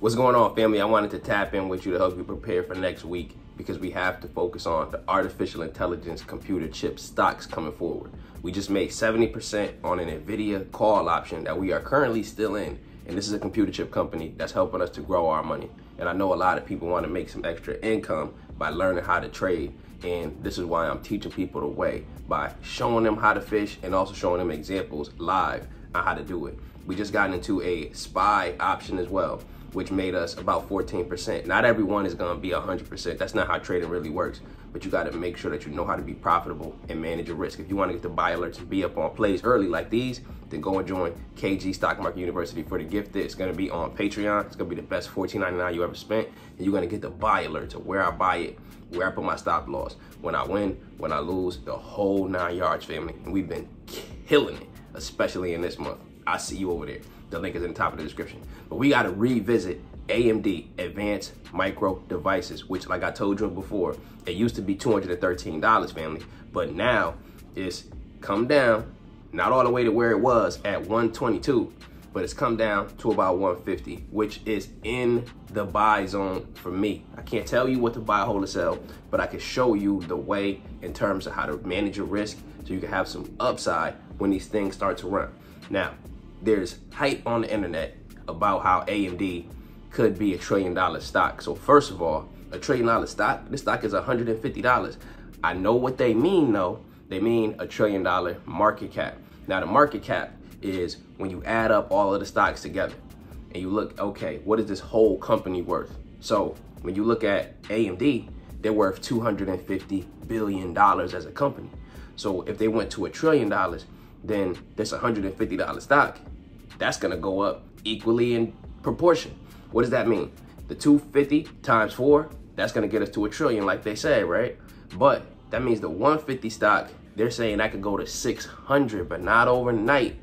What's going on, family? I wanted to tap in with you to help you prepare for next week because we have to focus on the artificial intelligence computer chip stocks coming forward. We just made 70% on an NVIDIA call option that we are currently still in. And this is a computer chip company that's helping us to grow our money. And I know a lot of people want to make some extra income by learning how to trade. And this is why I'm teaching people the way by showing them how to fish and also showing them examples live on how to do it. We just got into a SPY option as well which made us about 14%. Not everyone is gonna be 100%. That's not how trading really works. But you gotta make sure that you know how to be profitable and manage your risk. If you wanna get the buy alerts and be up on plays early like these, then go and join KG Stock Market University for the gifted. It's gonna be on Patreon. It's gonna be the best $14.99 you ever spent. And you're gonna get the buy alerts of where I buy it, where I put my stop loss, when I win, when I lose, the whole nine yards, family. And we've been killing it, especially in this month. I see you over there. The link is in the top of the description. But we got to revisit AMD Advanced Micro Devices, which, like I told you before, it used to be $213, family. But now it's come down, not all the way to where it was at 122 but it's come down to about 150, which is in the buy zone for me. I can't tell you what to buy, hold, or sell, but I can show you the way in terms of how to manage your risk so you can have some upside when these things start to run. Now, there's hype on the internet about how AMD could be a trillion dollar stock. So first of all, a trillion dollar stock, this stock is $150. I know what they mean though. They mean a trillion dollar market cap. Now the market cap is when you add up all of the stocks together and you look, okay, what is this whole company worth? So when you look at AMD, they're worth $250 billion as a company. So if they went to a trillion dollars, then this $150 stock, that's gonna go up equally in proportion. What does that mean? The 250 times four, that's gonna get us to a trillion like they say, right? But that means the 150 stock, they're saying that could go to 600, but not overnight,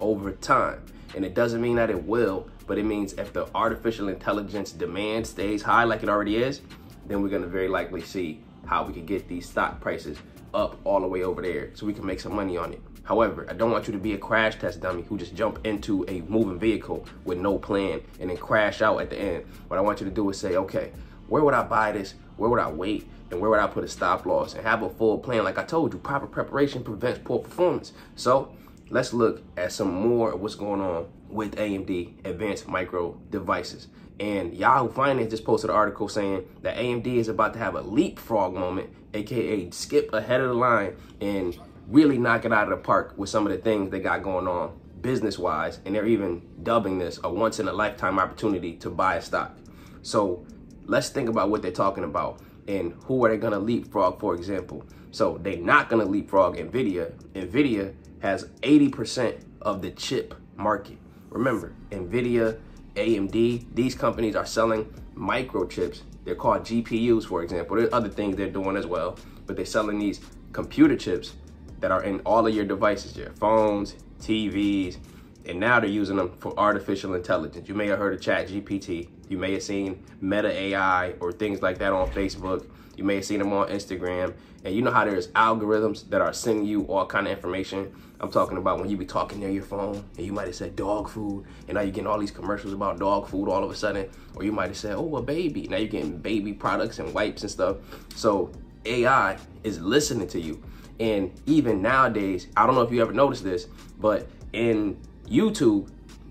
over time. And it doesn't mean that it will, but it means if the artificial intelligence demand stays high like it already is, then we're gonna very likely see how we can get these stock prices up all the way over there so we can make some money on it. However, I don't want you to be a crash test dummy who just jump into a moving vehicle with no plan and then crash out at the end. What I want you to do is say, okay, where would I buy this? Where would I wait? And where would I put a stop loss? And have a full plan. Like I told you, proper preparation prevents poor performance. So let's look at some more of what's going on with AMD Advanced Micro Devices. And Yahoo Finance just posted an article saying that AMD is about to have a leapfrog moment, aka skip ahead of the line and really knock it out of the park with some of the things they got going on business wise. And they're even dubbing this a once in a lifetime opportunity to buy a stock. So let's think about what they're talking about and who are they going to leapfrog, for example. So they're not going to leapfrog NVIDIA. NVIDIA has 80% of the chip market. Remember, NVIDIA, AMD, these companies are selling microchips. They're called GPUs, for example. There's other things they're doing as well, but they're selling these computer chips that are in all of your devices, your phones, TVs, and now they're using them for artificial intelligence. You may have heard of Chat GPT. You may have seen Meta AI or things like that on Facebook. You may have seen them on Instagram. And you know how there's algorithms that are sending you all kind of information. I'm talking about when you be talking near your phone and you might have said dog food and now you're getting all these commercials about dog food all of a sudden. Or you might have said, oh, a baby. Now you're getting baby products and wipes and stuff. So AI is listening to you. And even nowadays, I don't know if you ever noticed this, but in YouTube,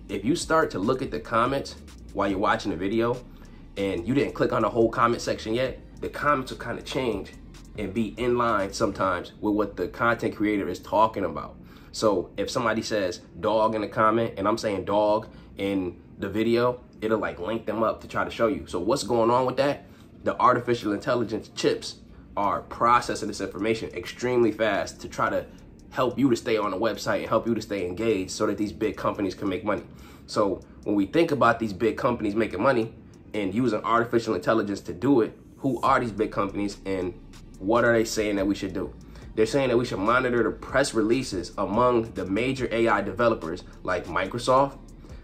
if you start to look at the comments while you're watching the video and you didn't click on the whole comment section yet, the comments will kind of change and be in line sometimes with what the content creator is talking about. So if somebody says dog in the comment and I'm saying dog in the video, it'll like link them up to try to show you. So what's going on with that? The artificial intelligence chips are processing this information extremely fast to try to help you to stay on the website and help you to stay engaged so that these big companies can make money. So when we think about these big companies making money and using artificial intelligence to do it, who are these big companies and what are they saying that we should do? They're saying that we should monitor the press releases among the major AI developers like Microsoft,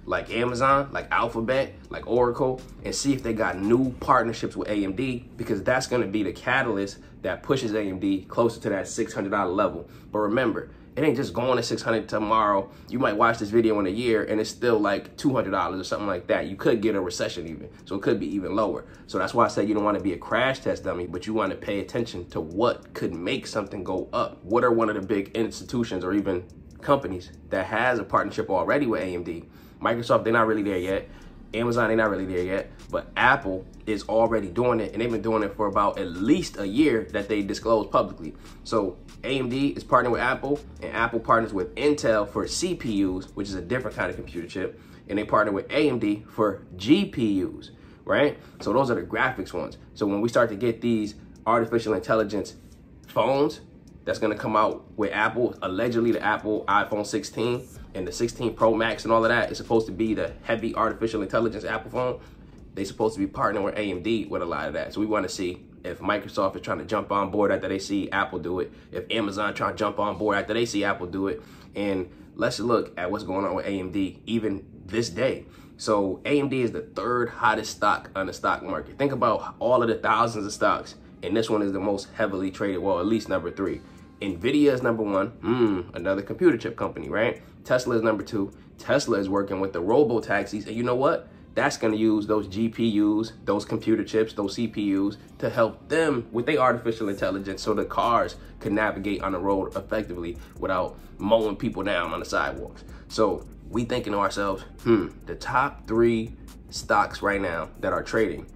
like Amazon, like Alphabet, like Oracle, and see if they got new partnerships with AMD because that's going to be the catalyst that pushes AMD closer to that $600 level. But remember, It ain't just going to 600 tomorrow. You might watch this video in a year and it's still like $200 or something like that. You could get a recession even. So it could be even lower. So that's why I say you don't want to be a crash test dummy, but you want to pay attention to what could make something go up. What are one of the big institutions or even companies that has a partnership already with AMD? Microsoft, they're not really there yet. Amazon, they're not really there yet, but Apple is already doing it, and they've been doing it for about at least a year that they disclosed publicly. So AMD is partnering with Apple, and Apple partners with Intel for CPUs, which is a different kind of computer chip, and they partner with AMD for GPUs, right? So those are the graphics ones. So when we start to get these artificial intelligence phones, that's gonna come out with Apple, allegedly the Apple iPhone 16 and the 16 Pro Max and all of that is supposed to be the heavy artificial intelligence Apple phone. They supposed to be partnering with AMD with a lot of that. So we want to see if Microsoft is trying to jump on board after they see Apple do it, if Amazon trying to jump on board after they see Apple do it, and let's look at what's going on with AMD even this day. So AMD is the third hottest stock on the stock market. Think about all of the thousands of stocks, and this one is the most heavily traded, well, at least number three. NVIDIA is number one, mm, another computer chip company, right? Tesla is number two. Tesla is working with the robo taxis. And you know what? That's going to use those GPUs, those computer chips, those CPUs to help them with their artificial intelligence so the cars can navigate on the road effectively without mowing people down on the sidewalks. So we thinking to ourselves, hmm, the top three stocks right now that are trading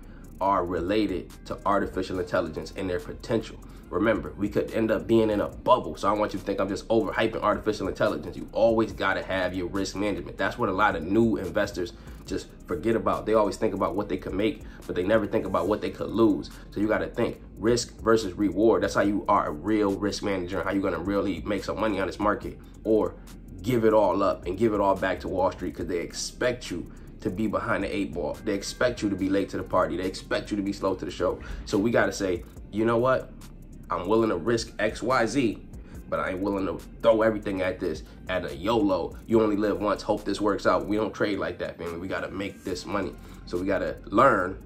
are related to artificial intelligence and their potential. Remember, we could end up being in a bubble. So I want you to think I'm just overhyping artificial intelligence. You always got to have your risk management. That's what a lot of new investors just forget about. They always think about what they could make, but they never think about what they could lose. So you got to think risk versus reward. That's how you are a real risk manager and how you're going to really make some money on this market or give it all up and give it all back to Wall Street because they expect you to be behind the eight ball. They expect you to be late to the party. They expect you to be slow to the show. So we got to say, you know what? I'm willing to risk X, Y, Z, but I ain't willing to throw everything at this at a YOLO. You only live once. Hope this works out. We don't trade like that, family. We got to make this money. So we got to learn,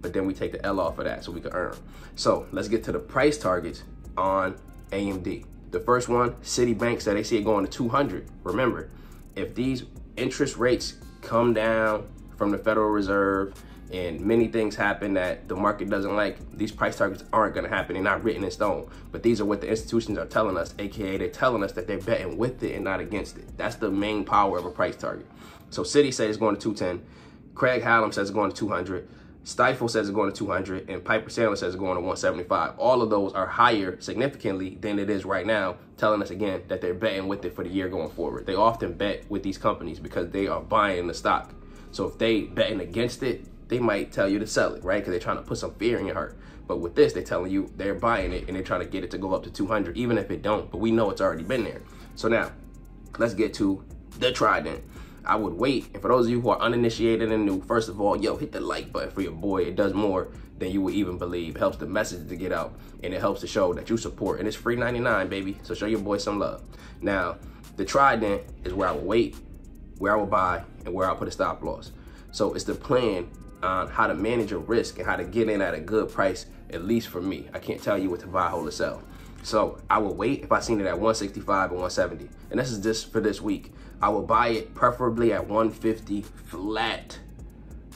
but then we take the L off of that so we can earn. So let's get to the price targets on AMD. The first one, Citibank said they see it going to 200. Remember, if these interest rates come down from the Federal Reserve, and many things happen that the market doesn't like, these price targets aren't going to happen. They're not written in stone. But these are what the institutions are telling us, aka they're telling us that they're betting with it and not against it. That's the main power of a price target. So Citi says it's going to 210. Craig-Hallum says it's going to 200. Stifel says it's going to 200 and Piper Sandler says it's going to 175. All of those are higher significantly than it is right now, telling us again that they're betting with it for the year going forward. They often bet with these companies because they are buying the stock. So if they betting against it, they might tell you to sell it, right? Because they're trying to put some fear in your heart. But with this, they're telling you they're buying it and they're trying to get it to go up to 200, even if it don't. But we know it's already been there. So now, let's get to the Trident. I would wait. And for those of you who are uninitiated and new, first of all, yo, hit the like button for your boy. It does more than you would even believe. It helps the message to get out and it helps to show that you support. And it's free 99, baby. So show your boy some love. Now, the Trident is where I will wait, where I will buy, and where I'll put a stop loss. So it's the plan on how to manage your risk and how to get in at a good price, at least for me. I can't tell you what to buy, hold, or sell. So I will wait if I seen it at 165 or 170. And this is just for this week. I will buy it preferably at 150 flat.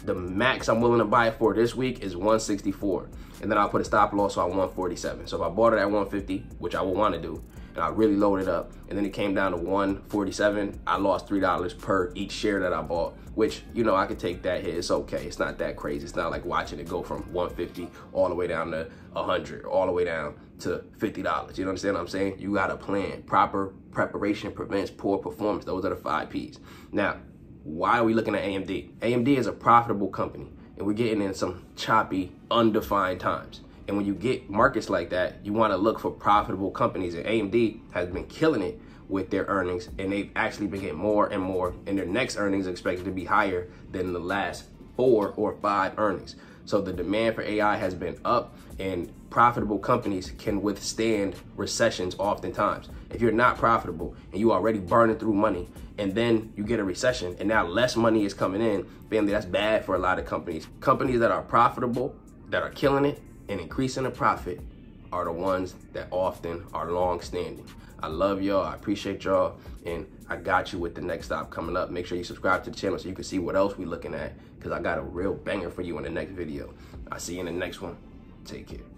The max I'm willing to buy it for this week is 164. And then I'll put a stop loss on 147. So if I bought it at 150, which I would want to do, and I really loaded up. And then it came down to 147. I lost $3 per each share that I bought, which, you know, I could take that hit. It's okay. It's not that crazy. It's not like watching it go from 150 all the way down to 100, all the way down to $50. You understand what I'm saying? You got a plan. Proper preparation prevents poor performance. Those are the five P's. Now, why are we looking at AMD? AMD is a profitable company, and we're getting in some choppy, undefined times. And when you get markets like that, you want to look for profitable companies. And AMD has been killing it with their earnings, and they've actually been getting more and more. And their next earnings expected to be higher than the last four or five earnings. So the demand for AI has been up, and profitable companies can withstand recessions oftentimes. If you're not profitable and you already burning through money, and then you get a recession, and now less money is coming in, family, that's bad for a lot of companies. Companies that are profitable, that are killing it, and increasing the profit are the ones that often are long standing. I love y'all. I appreciate y'all. And I got you with the next stop coming up. Make sure you subscribe to the channel so you can see what else we looking at because I got a real banger for you in the next video. I'll see you in the next one. Take care.